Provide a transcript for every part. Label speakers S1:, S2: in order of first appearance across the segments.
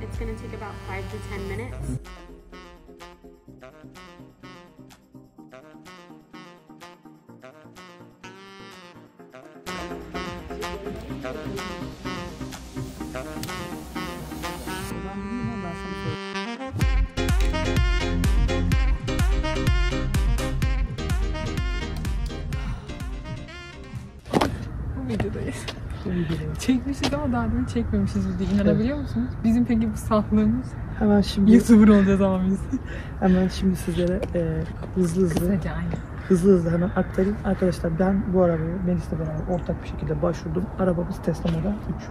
S1: It's gonna take about five to 10 minutes.
S2: Videodayız. Çekmişiz ama daha demin çekmemişiz video. İnanabiliyor musunuz? Bizim peki bu saflığımız
S3: Hemen şimdi
S2: YouTuber olacağız ama biz.
S3: hemen şimdi sizlere e, hızlı hızlı
S2: Kısaca aynen.
S3: hızlı hızlı hemen aktarayım. Arkadaşlar ben bu arabayı Melis'le beraber ortak bir şekilde başvurdum. Arabamız Tesla Model 3.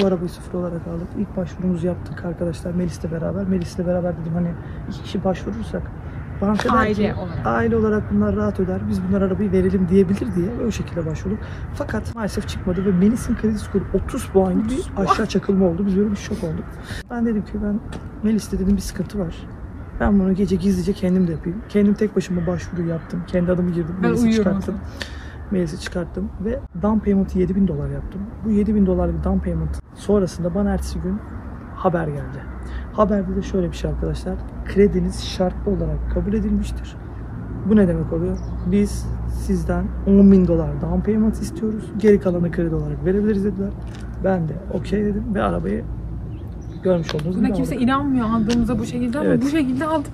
S3: Bu arabayı sıfır olarak aldık. İlk başvurumuzu yaptık arkadaşlar Melis'le beraber. Melis'le beraber dedim hani iki kişi başvurursak banka
S2: Aile
S3: ki,
S2: olarak.
S3: aile olarak bunlar rahat öder. Biz bunlar arabayı verelim diyebilir diye o şekilde başvurduk. Fakat maalesef çıkmadı ve Melis'in kredi skoru 30 puan bir aşağı çakılma oldu. Biz böyle bir şok olduk. Ben dedim ki ben Melis'te dedim bir sıkıntı var. Ben bunu gece gizlice kendim de yapayım. Kendim tek başıma başvuru yaptım. Kendi adımı girdim.
S2: Ben
S3: Melis'i çıkarttım. Melis'i çıkarttım ve down payment'ı 7000 dolar yaptım. Bu 7000 dolarlık down payment sonrasında bana ertesi gün haber geldi. Haberde de şöyle bir şey arkadaşlar. Krediniz şartlı olarak kabul edilmiştir. Bu ne demek oluyor? Biz sizden 10 bin dolar down payment istiyoruz. Geri kalanı kredi olarak verebiliriz dediler. Ben de okey dedim ve arabayı görmüş olduğunuz
S2: Buna
S3: gibi
S2: kimse
S3: aldık.
S2: inanmıyor aldığımıza bu şekilde ama
S3: Evet.
S2: bu şekilde aldık.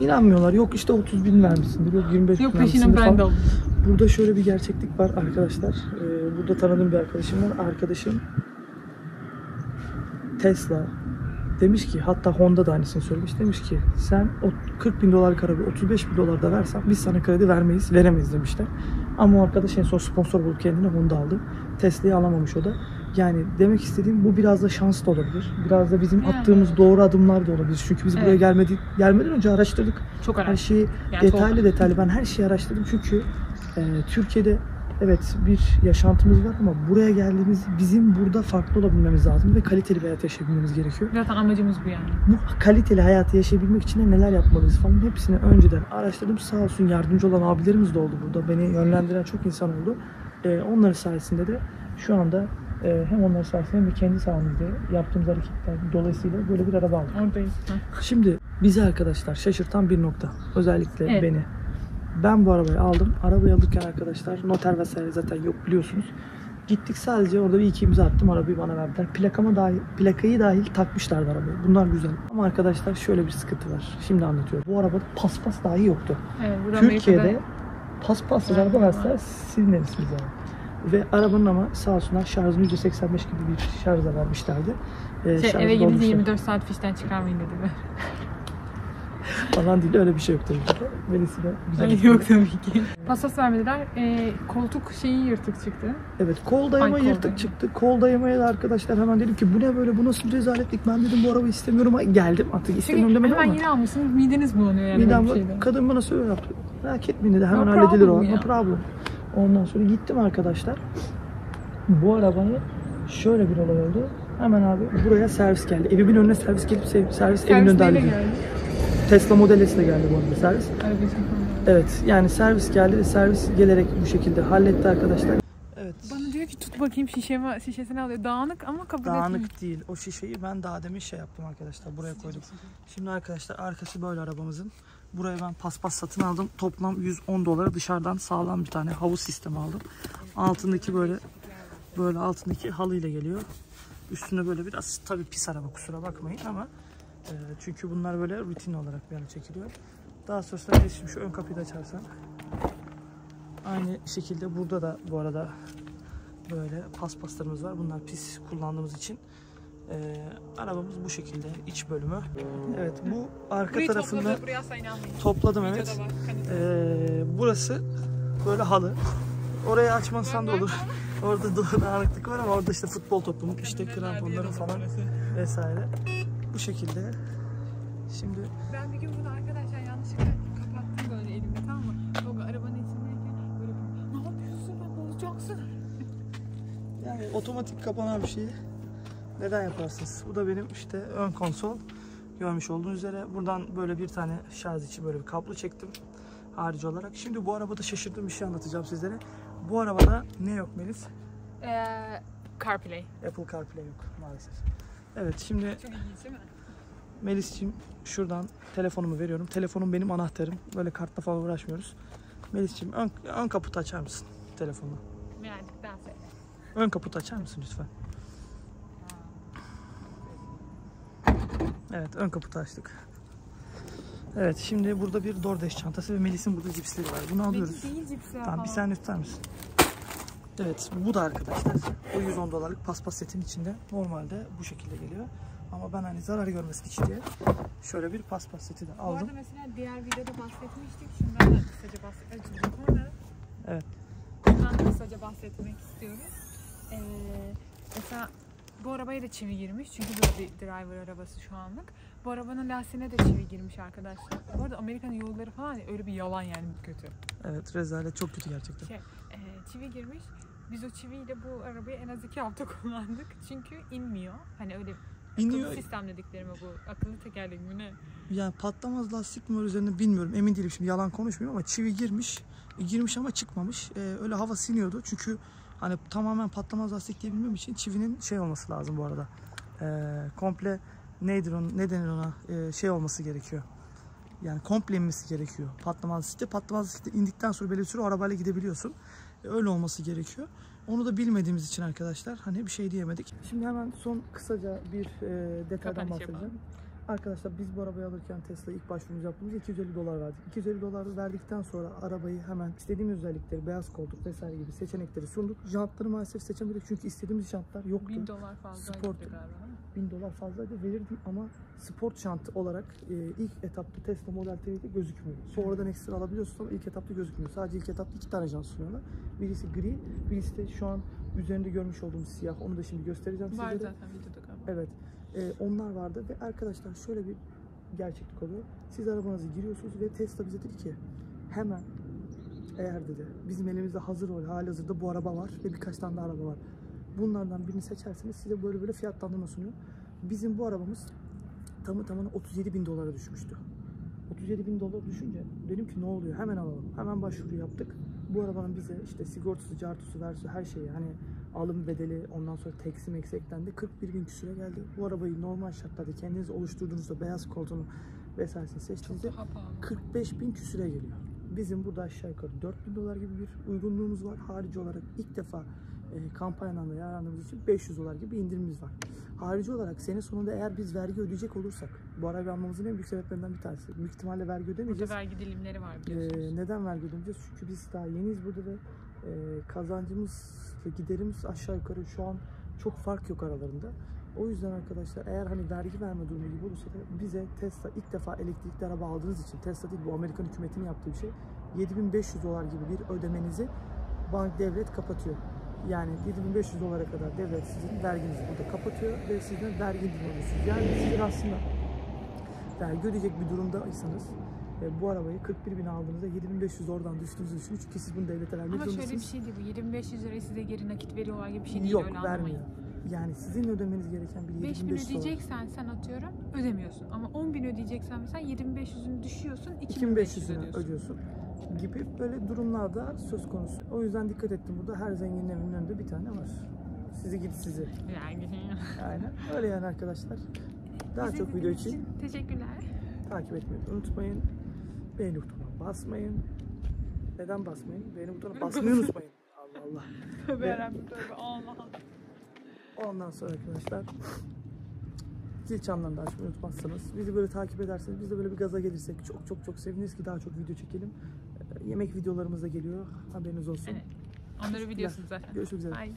S3: İnanmıyorlar. Yok işte 30 bin vermişsindir. Yok 25 bin
S2: Yok
S3: vermişsindir
S2: peşine ben
S3: falan.
S2: de aldım.
S3: Burada şöyle bir gerçeklik var arkadaşlar. Ee, burada tanıdığım bir arkadaşım var. Arkadaşım Tesla demiş ki hatta Honda da aynısını söylemiş. Demiş ki sen o 40 bin dolar arabayı 35 bin dolar da versen biz sana kredi vermeyiz, veremeyiz demişler. Ama o arkadaş en son sponsor bulup kendine Honda aldı. Tesla'yı alamamış o da. Yani demek istediğim bu biraz da şans da olabilir. Biraz da bizim
S2: Yani.
S3: attığımız doğru adımlar da olabilir. Çünkü biz buraya
S2: Evet.
S3: gelmedi, gelmeden önce araştırdık.
S2: Çok
S3: Her
S2: önemli.
S3: şeyi
S2: Yani
S3: detaylı
S2: çok-
S3: detaylı ben her şeyi araştırdım çünkü e, Türkiye'de evet bir yaşantımız var ama buraya geldiğimiz bizim burada farklı olabilmemiz lazım ve kaliteli bir hayat yaşayabilmemiz gerekiyor.
S2: Zaten amacımız bu yani.
S3: Bu kaliteli hayatı yaşayabilmek için de neler yapmalıyız falan hepsini önceden araştırdım. Sağ olsun yardımcı olan abilerimiz de oldu burada. Beni yönlendiren çok insan oldu. E, onların sayesinde de şu anda e, hem onların sayesinde hem de kendi sayemizde yaptığımız hareketler dolayısıyla böyle bir araba aldık.
S2: Oradayız.
S3: Şimdi bizi arkadaşlar şaşırtan bir nokta. Özellikle
S2: Evet.
S3: beni. Ben bu arabayı aldım. Arabayı alırken arkadaşlar noter vesaire zaten yok biliyorsunuz. Gittik sadece orada bir iki imza attım arabayı bana verdiler. Plakama dahil, plakayı dahil takmışlardı arabayı. Bunlar güzel. Ama arkadaşlar şöyle bir sıkıntı var. Şimdi anlatıyorum. Bu arabada paspas dahi yoktu.
S2: Evet,
S3: Türkiye'de paspassız araba verseler siliniriz biz yani. Ve arabanın ama sağ olsunlar şarjını %85 gibi bir şarjla vermişlerdi. Ee,
S2: şey,
S3: şarjı
S2: eve gidince
S3: dolmuştu.
S2: 24 saat fişten çıkarmayın dediler.
S3: falan değil öyle bir şey yok tabii ki. de güzel.
S2: Hayır yok tabii ki. Pasas vermediler. Ee, koltuk şeyi yırtık çıktı.
S3: Evet kol dayama
S2: Ay, kol
S3: yırtık
S2: dayama.
S3: çıktı. Kol dayamaya da arkadaşlar hemen dedim ki bu ne böyle bu nasıl bir rezaletlik ben dedim bu arabayı istemiyorum. Ay, Geldim artık istemiyorum demedim
S2: hemen
S3: ama.
S2: yeni almışsınız mideniz bulanıyor yani
S3: Midem
S2: şeyden.
S3: kadın bana söyle yaptı. Merak etmeyin dedi hemen
S2: No
S3: halledilir o.
S2: problem
S3: No problem. Ondan sonra gittim arkadaşlar. Bu arabayı şöyle bir olay oldu. Hemen abi buraya servis geldi. Evimin önüne servis gelip se- servis, evimin
S2: Servis
S3: önünde
S2: neyle
S3: hallediyor.
S2: geldi?
S3: Tesla Model S ile geldi bu arada servis. Evet yani servis geldi ve servis gelerek bu şekilde halletti arkadaşlar. Evet.
S2: Bana diyor ki tut bakayım şişemi, şişesini alıyor. Dağınık ama kabul etmiyor.
S3: Dağınık değil. O şişeyi ben daha demin şey yaptım arkadaşlar. Buraya koydum. Şimdi arkadaşlar arkası böyle arabamızın. Buraya ben paspas satın aldım. Toplam 110 dolara dışarıdan sağlam bir tane havuz sistemi aldım. Altındaki böyle böyle altındaki halıyla geliyor. Üstüne böyle biraz tabii pis araba kusura bakmayın ama e, çünkü bunlar böyle rutin olarak bir yana çekiliyor. Daha sonrasında şimdi şu ön kapıyı da açarsan aynı şekilde burada da bu arada böyle paspaslarımız var. Bunlar pis kullandığımız için. Ee, arabamız bu şekilde iç bölümü. Evet bu arka
S2: Burayı
S3: tarafında
S2: topladı, buraya
S3: topladım evet.
S2: kanıt.
S3: Ee, burası böyle halı. Orayı açmasan da olur. Orada da dağınıklık var ama orada işte futbol topu, işte kramponları falan vesaire. Bu şekilde. Şimdi
S2: Ben bir gün bunu arkadaşlar yanlışlıkla kapattım böyle elimle tamam mı? Tolga arabanın içindeyken böyle ne yapıyorsun bak bozacaksın.
S3: Yani otomatik kapanan bir şeyi neden yaparsınız? Bu da benim işte ön konsol. Görmüş olduğunuz üzere buradan böyle bir tane şarj içi böyle bir kablo çektim harici olarak. Şimdi bu arabada şaşırdığım bir şey anlatacağım sizlere. Bu arabada ne yok Melis?
S2: Ee, CarPlay.
S3: Apple CarPlay yok maalesef. Evet şimdi
S2: Çok ilginç değil mi?
S3: Melis'ciğim şuradan telefonumu veriyorum. Telefonum benim anahtarım. Böyle kartla falan uğraşmıyoruz. Melis'ciğim ön, ön kaputu açar mısın telefonla?
S2: Daha söyle.
S3: Ön kaputu açar mısın lütfen? Evet ön kaputu açtık. Evet şimdi burada bir DoorDash çantası ve Melis'in burada cipsleri var. Bunu alıyoruz.
S2: Benim değil cipsi
S3: Tamam bir saniye tutar mısın? Evet bu da arkadaşlar o 110 dolarlık paspas setin içinde normalde bu şekilde geliyor. Ama ben hani zarar görmesin hiç diye şöyle bir paspas seti de
S2: Bu
S3: aldım.
S2: arada mesela diğer videoda bahsetmiştik. Şundan da kısaca bahsetmek
S3: Evet.
S2: Bundan da kısaca bahsetmek istiyorum. Ee, mesela bu arabaya da çivi girmiş. Çünkü böyle bir driver arabası şu anlık. Bu arabanın lastiğine de çivi girmiş arkadaşlar. Bu arada Amerika'nın yolları falan öyle bir yalan yani kötü.
S3: Evet rezalet çok kötü gerçekten.
S2: Şey, e, çivi girmiş. Biz o çiviyle bu arabayı en az iki hafta kullandık. Çünkü inmiyor. Hani öyle
S3: İniyor.
S2: akıllı sistem dediklerime bu. Akıllı tekerlek mi ne?
S3: Yani patlamaz lastik mi var üzerinde bilmiyorum. Emin değilim şimdi yalan konuşmuyorum ama çivi girmiş. E, girmiş ama çıkmamış. E, öyle hava siniyordu. Çünkü hani tamamen patlamaz lastik diye bilmem için çivinin şey olması lazım bu arada. E, komple nedir onun, ne denir ona? E, şey olması gerekiyor. Yani komple inmesi gerekiyor. Patlamaz lastikte. Patlamaz lastikte indikten sonra belli bir süre arabayla gidebiliyorsun. E, öyle olması gerekiyor. Onu da bilmediğimiz için arkadaşlar hani bir şey diyemedik. Şimdi hemen son kısaca bir e, detaydan bahsedeceğim.
S2: yapalım.
S3: Arkadaşlar biz bu arabayı alırken Tesla'ya ilk başvurumuzu yaptığımızda 250 dolar verdik. 250 dolar verdikten sonra arabayı hemen istediğimiz özellikleri, beyaz koltuk vesaire gibi seçenekleri sunduk. Jantları maalesef seçemedik çünkü istediğimiz jantlar yoktu.
S2: 1000 dolar fazla
S3: Sport.
S2: galiba.
S3: 1000 dolar fazlaydı verirdim ama sport jant olarak e, ilk etapta Tesla Model 3'de gözükmüyor. Sonradan ekstra alabiliyorsun ama ilk etapta gözükmüyor. Sadece ilk etapta iki tane jant sunuyorlar. Birisi gri, birisi de şu an üzerinde görmüş olduğumuz siyah. Onu da şimdi göstereceğim
S2: Var
S3: size de.
S2: zaten videoda galiba.
S3: Evet. Ee, onlar vardı ve arkadaşlar şöyle bir gerçeklik oluyor. Siz arabanızı giriyorsunuz ve Tesla bize dedi ki hemen eğer dedi bizim elimizde hazır ol hali hazırda bu araba var ve birkaç tane daha araba var. Bunlardan birini seçerseniz size böyle böyle fiyatlandırma sunuyor. Bizim bu arabamız tamı tamına 37 bin dolara düşmüştü. 37 bin dolar düşünce dedim ki ne oluyor hemen alalım. Hemen başvuru yaptık. Bu arabanın bize işte sigortası, cartusu, versi her şeyi hani alım bedeli ondan sonra teksi meksi eklendi. 41 bin küsüre geldi. Bu arabayı normal şartlarda kendiniz oluşturduğunuzda beyaz koltuğunu vesairesini seçtiğinizde
S2: Daha pahalı.
S3: 45 bin küsüre geliyor. Bizim burada aşağı yukarı 4 bin dolar gibi bir uygunluğumuz var. Harici olarak ilk defa e, kampanyadan da yararlandığımız için 500 dolar gibi bir indirimimiz var. Harici olarak sene sonunda eğer biz vergi ödeyecek olursak, bu arabayı almamızın en büyük sebeplerinden bir tanesi. Büyük ihtimalle vergi
S2: Burada
S3: ödemeyeceğiz.
S2: vergi dilimleri var biliyorsunuz.
S3: Ee, neden vergi ödemeyeceğiz? Çünkü biz daha yeniyiz burada ve e, kazancımız ve giderimiz aşağı yukarı şu an çok fark yok aralarında. O yüzden arkadaşlar eğer hani vergi verme durumu gibi olursa da bize Tesla ilk defa elektrikli araba aldığınız için Tesla değil bu Amerikan hükümetinin yaptığı bir şey 7500 dolar gibi bir ödemenizi bank devlet kapatıyor. Yani 7500 dolara kadar devlet sizin verginizi burada kapatıyor ve sizden vergi indirimi alıyorsunuz. Yani sizin aslında vergi ödeyecek bir durumdaysanız e, bu arabayı 41 bin aldığınızda 7500 oradan düştüğünüzü düşünün çünkü siz bunu devlete vermek
S2: Ama şöyle bir şey değil bu. 7500 lirayı size geri nakit veriyorlar gibi bir şey değil.
S3: Yok
S2: öyle
S3: vermiyor.
S2: anlamayın.
S3: Yani sizin ödemeniz gereken bir
S2: 5000
S3: 7500 dolar.
S2: ödeyeceksen sen atıyorum ödemiyorsun. Ama 10.000 ödeyeceksen mesela 7500'ünü düşüyorsun 2500
S3: 2500 lira
S2: ödüyorsun.
S3: ödüyorsun gibi böyle durumlarda söz konusu. O yüzden dikkat ettim burada her zenginin evinin önünde bir tane var. Sizi gidi sizi.
S2: Yani.
S3: Aynen. Öyle yani arkadaşlar. Daha
S2: Bizi
S3: çok video
S2: izlediğiniz
S3: için
S2: Teşekkürler.
S3: takip etmeyi unutmayın. Beğeni butonuna basmayın. Neden basmayın? Beğeni butonuna basmayı unutmayın. Allah Allah.
S2: Tövbe yarabbim tövbe Allah.
S3: Ondan sonra arkadaşlar zil çanlarını da açmayı unutmazsanız bizi böyle takip ederseniz biz de böyle bir gaza gelirsek çok çok çok seviniriz ki daha çok video çekelim. Ee, yemek videolarımız da geliyor. Haberiniz olsun.
S2: Evet. Onları biliyorsunuz zaten.
S3: Görüşmek üzere.
S2: Bye.